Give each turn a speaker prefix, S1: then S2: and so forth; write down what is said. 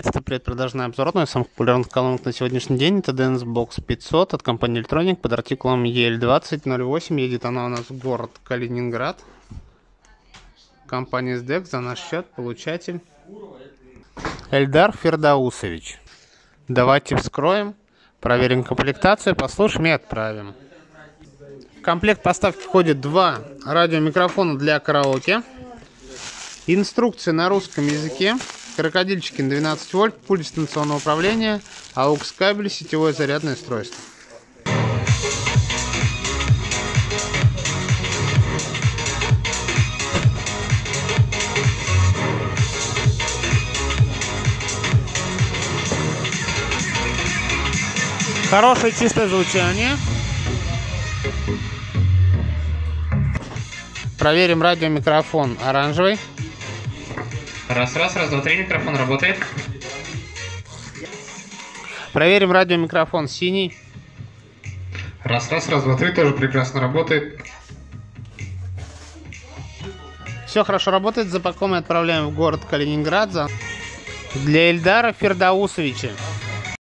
S1: Приветствую, предпродажный обзор одной из самых популярных колонок на сегодняшний день. Это Dance Box 500 от компании Electronic под артикулом EL2008. Едет она у нас в город Калининград. Компания SDEC за наш счет, получатель Эльдар Фердаусович. Давайте вскроем, проверим комплектацию, послушаем и отправим. В комплект поставки входит два радиомикрофона для караоке. Инструкция на русском языке. Крокодильчики на 12 вольт, пульт дистанционного управления, AUX кабель, сетевое зарядное устройство. Хорошее чистое звучание. Проверим радиомикрофон оранжевый.
S2: Раз, раз, раз, два, три, микрофон работает.
S1: Проверим радиомикрофон синий.
S2: Раз, раз, раз, два, три, тоже прекрасно работает.
S1: Все хорошо работает. Запакуем и отправляем в город Калининград за... для Эльдара Фердаусовича.